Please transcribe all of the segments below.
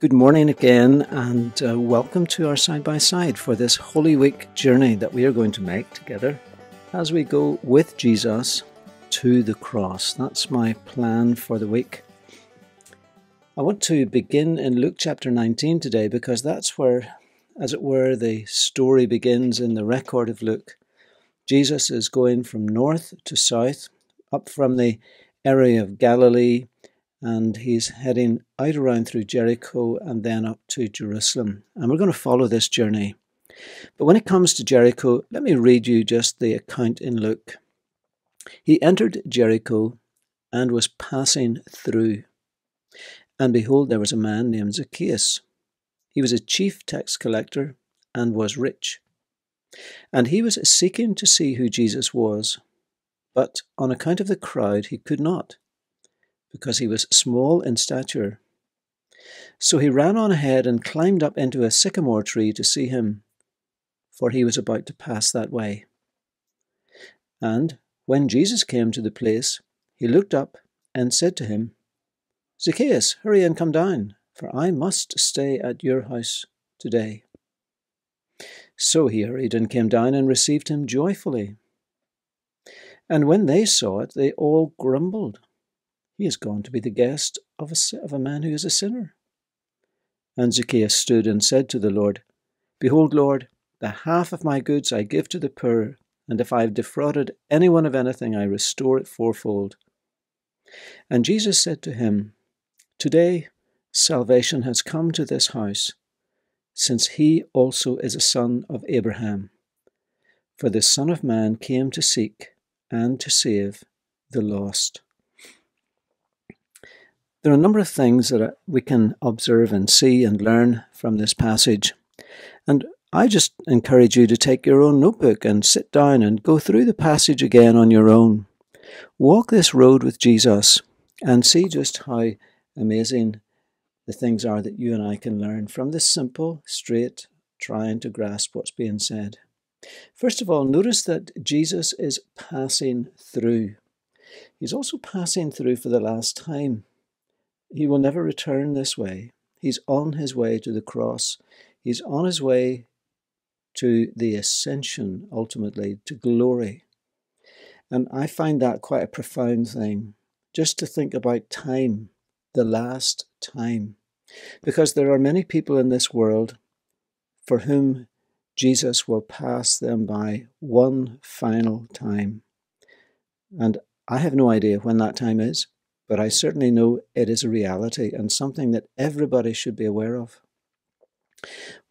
Good morning again, and uh, welcome to our side by side for this Holy Week journey that we are going to make together as we go with Jesus to the cross. That's my plan for the week. I want to begin in Luke chapter 19 today because that's where, as it were, the story begins in the record of Luke. Jesus is going from north to south, up from the area of Galilee and he's heading out around through Jericho and then up to Jerusalem. And we're going to follow this journey. But when it comes to Jericho, let me read you just the account in Luke. He entered Jericho and was passing through. And behold, there was a man named Zacchaeus. He was a chief tax collector and was rich. And he was seeking to see who Jesus was. But on account of the crowd, he could not because he was small in stature. So he ran on ahead and climbed up into a sycamore tree to see him, for he was about to pass that way. And when Jesus came to the place, he looked up and said to him, Zacchaeus, hurry and come down, for I must stay at your house today. So he hurried and came down and received him joyfully. And when they saw it, they all grumbled. He is gone to be the guest of a, of a man who is a sinner. And Zacchaeus stood and said to the Lord, Behold, Lord, the half of my goods I give to the poor, and if I have defrauded anyone of anything, I restore it fourfold. And Jesus said to him, Today salvation has come to this house, since he also is a son of Abraham. For the Son of Man came to seek and to save the lost. There are a number of things that uh, we can observe and see and learn from this passage. And I just encourage you to take your own notebook and sit down and go through the passage again on your own. Walk this road with Jesus and see just how amazing the things are that you and I can learn from this simple, straight, trying to grasp what's being said. First of all, notice that Jesus is passing through. He's also passing through for the last time. He will never return this way. He's on his way to the cross. He's on his way to the ascension, ultimately, to glory. And I find that quite a profound thing, just to think about time, the last time. Because there are many people in this world for whom Jesus will pass them by one final time. And I have no idea when that time is but I certainly know it is a reality and something that everybody should be aware of.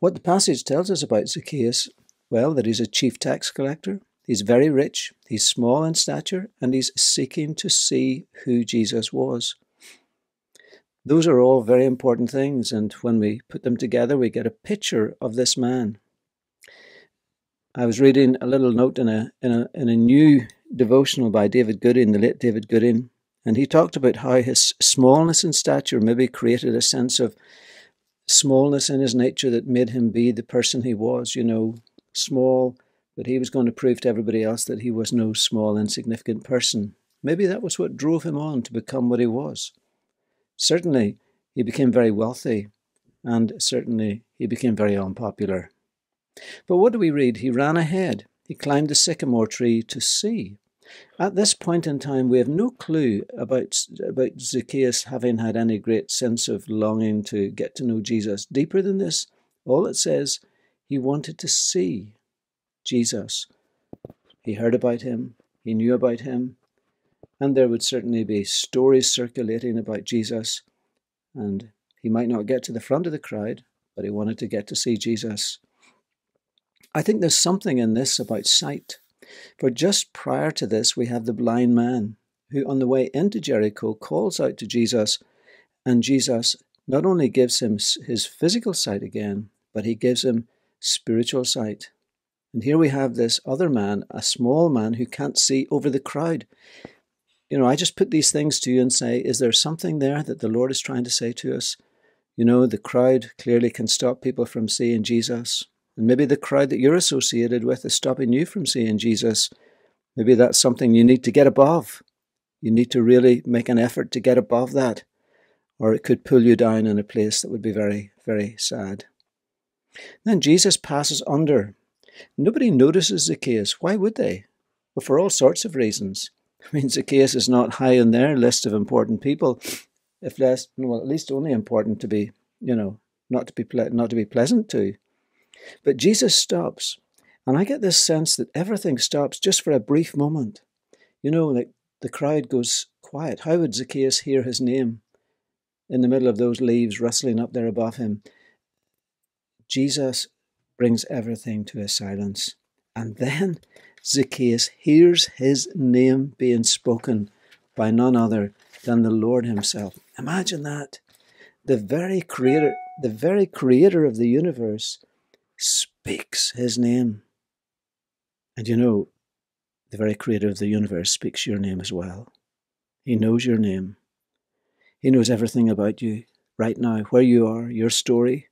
What the passage tells us about Zacchaeus, well, that he's a chief tax collector, he's very rich, he's small in stature, and he's seeking to see who Jesus was. Those are all very important things, and when we put them together, we get a picture of this man. I was reading a little note in a in a in a new devotional by David Gooding, the late David Gooding, and he talked about how his smallness in stature maybe created a sense of smallness in his nature that made him be the person he was, you know, small, but he was going to prove to everybody else that he was no small, insignificant person. Maybe that was what drove him on to become what he was. Certainly, he became very wealthy, and certainly he became very unpopular. But what do we read? He ran ahead. He climbed the sycamore tree to see. At this point in time, we have no clue about, about Zacchaeus having had any great sense of longing to get to know Jesus. Deeper than this, all it says, he wanted to see Jesus. He heard about him, he knew about him, and there would certainly be stories circulating about Jesus. And he might not get to the front of the crowd, but he wanted to get to see Jesus. I think there's something in this about sight. For just prior to this, we have the blind man who, on the way into Jericho, calls out to Jesus, and Jesus not only gives him his physical sight again, but he gives him spiritual sight. And here we have this other man, a small man who can't see over the crowd. You know, I just put these things to you and say, is there something there that the Lord is trying to say to us? You know, the crowd clearly can stop people from seeing Jesus. And maybe the crowd that you're associated with is stopping you from seeing Jesus. Maybe that's something you need to get above. You need to really make an effort to get above that. or it could pull you down in a place that would be very, very sad. Then Jesus passes under. Nobody notices Zacchaeus. Why would they? Well, for all sorts of reasons. I mean, Zacchaeus is not high on their list of important people, if less, well, at least only important to be, you know, not to be ple- not to be pleasant to. But Jesus stops, and I get this sense that everything stops just for a brief moment. You know, like the crowd goes quiet. How would Zacchaeus hear his name in the middle of those leaves rustling up there above him? Jesus brings everything to a silence. And then Zacchaeus hears his name being spoken by none other than the Lord himself. Imagine that. The very creator, the very creator of the universe speaks his name. And you know, the very creator of the universe speaks your name as well. He knows your name. He knows everything about you right now, where you are, your story,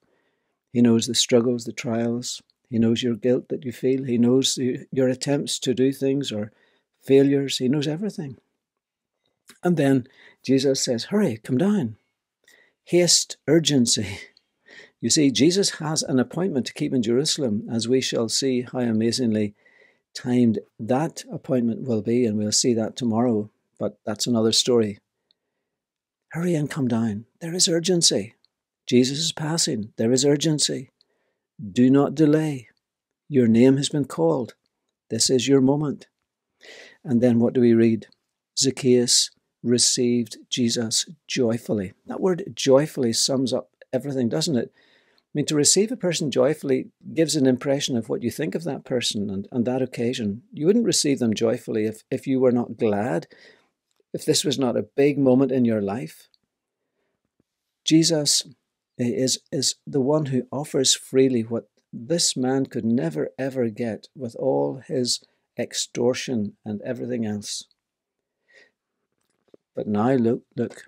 he knows the struggles, the trials. He knows your guilt that you feel. He knows your attempts to do things or failures. He knows everything. And then Jesus says, Hurry, come down. Haste, urgency. You see, Jesus has an appointment to keep in Jerusalem, as we shall see how amazingly timed that appointment will be, and we'll see that tomorrow. But that's another story. Hurry and come down. There is urgency. Jesus is passing. There is urgency. Do not delay. Your name has been called. This is your moment. And then what do we read? Zacchaeus received Jesus joyfully. That word joyfully sums up everything, doesn't it? I mean, to receive a person joyfully gives an impression of what you think of that person and, and that occasion. You wouldn't receive them joyfully if, if you were not glad, if this was not a big moment in your life. Jesus is, is the one who offers freely what this man could never ever get with all his extortion and everything else. But now look, look.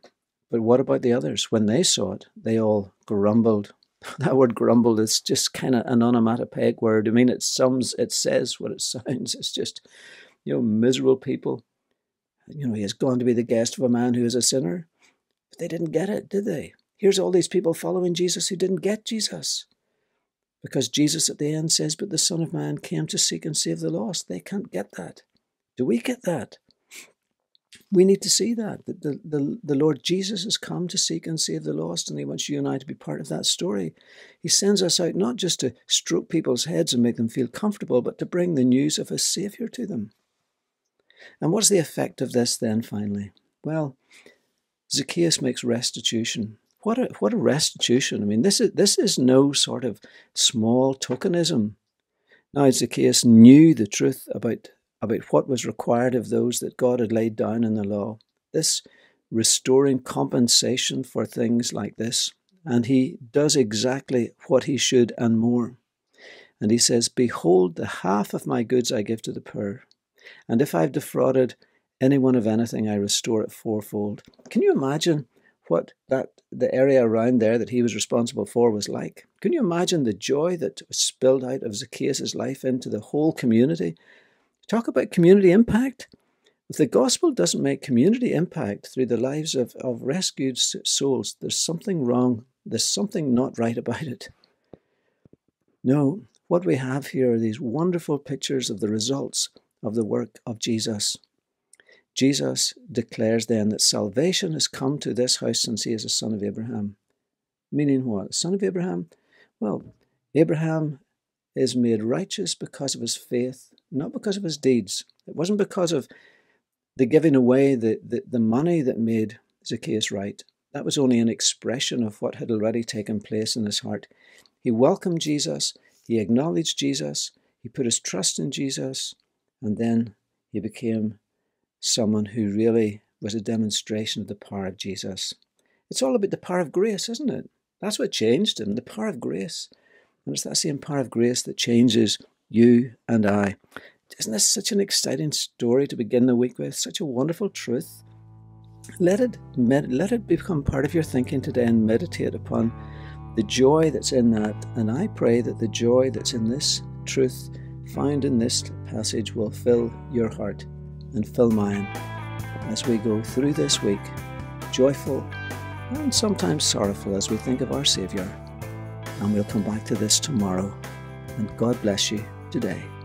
But what about the others? When they saw it, they all grumbled. That word grumble is just kind of an onomatopoeic word. I mean, it sums, it says what it sounds. It's just, you know, miserable people. You know, he has gone to be the guest of a man who is a sinner. But they didn't get it, did they? Here's all these people following Jesus who didn't get Jesus. Because Jesus at the end says, But the Son of Man came to seek and save the lost. They can't get that. Do we get that? We need to see that, that the, the, the Lord Jesus has come to seek and save the lost, and He wants you and I to be part of that story. He sends us out not just to stroke people's heads and make them feel comfortable, but to bring the news of a Saviour to them. And what's the effect of this then, finally? Well, Zacchaeus makes restitution. What a what a restitution! I mean, this is this is no sort of small tokenism. Now Zacchaeus knew the truth about about what was required of those that God had laid down in the law. This restoring compensation for things like this, and he does exactly what he should and more. And he says, Behold, the half of my goods I give to the poor, and if I've defrauded anyone of anything, I restore it fourfold. Can you imagine what that the area around there that he was responsible for was like. Can you imagine the joy that was spilled out of Zacchaeus' life into the whole community? Talk about community impact. If the gospel doesn't make community impact through the lives of, of rescued souls, there's something wrong. There's something not right about it. No, what we have here are these wonderful pictures of the results of the work of Jesus. Jesus declares then that salvation has come to this house since he is a son of Abraham. Meaning what? Son of Abraham? Well, Abraham is made righteous because of his faith, not because of his deeds. It wasn't because of the giving away the, the, the money that made Zacchaeus right. That was only an expression of what had already taken place in his heart. He welcomed Jesus, he acknowledged Jesus, he put his trust in Jesus, and then he became someone who really was a demonstration of the power of Jesus. It's all about the power of grace, isn't it? That's what changed him, the power of grace. And it's that same power of grace that changes you and I. Isn't this such an exciting story to begin the week with? Such a wonderful truth. Let it, let it become part of your thinking today and meditate upon the joy that's in that. And I pray that the joy that's in this truth found in this passage will fill your heart and fill mine as we go through this week, joyful and sometimes sorrowful as we think of our Saviour. And we'll come back to this tomorrow. And God bless you today.